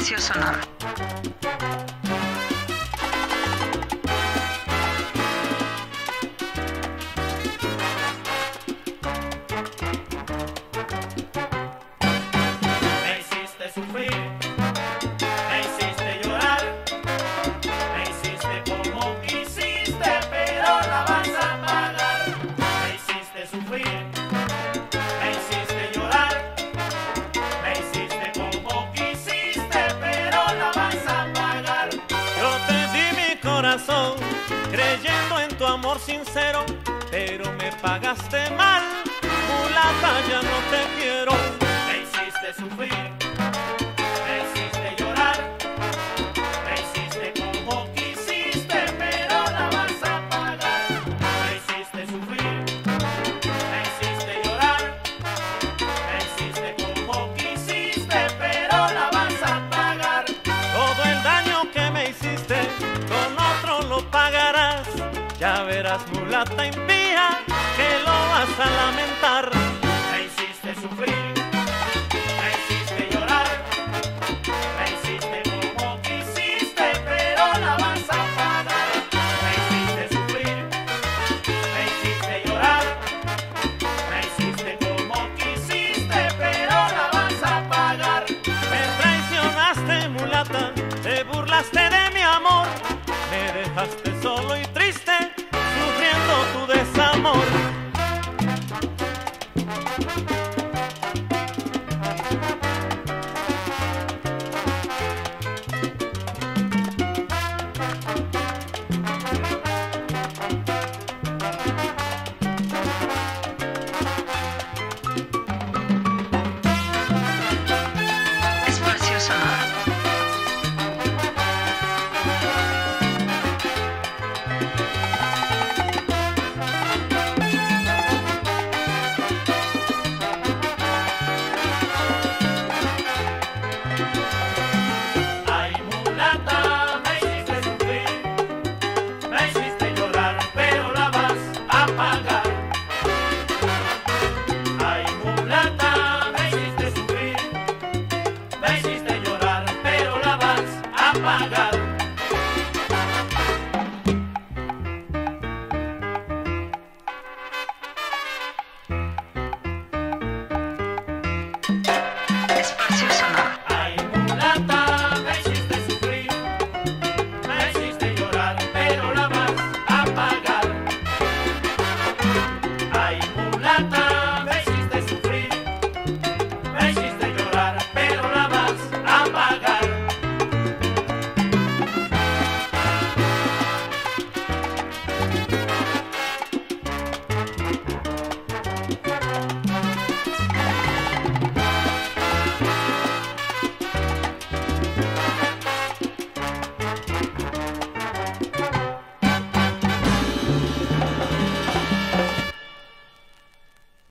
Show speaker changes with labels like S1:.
S1: Espacio Sonoro.
S2: corazón, creyendo en tu amor sincero, pero me pagaste mal, mulata ya no te quiero, me hiciste sufrir. serás mulata impía, que lo vas a lamentar. La hiciste sufrir. cuidado.